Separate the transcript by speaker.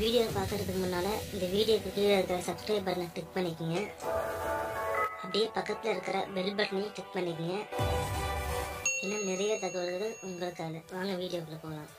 Speaker 1: Video பார்க்கறதுக்கு முன்னால் இந்த வீடியோக்கு கீழே இருக்கிற சப்ஸ்கிரைப் பட்டனை கிளிக் பண்ணிக்கோங்க. அப்படியே பக்கத்தில் இருக்கிற பெல் பட்டனையும் கிளிக் பண்ணிக்கோங்க. இன்னும் நிறைய தகவல்கள் உங்களுக்கு வாங்க வீடியோக்குள்ளே போகலாம்.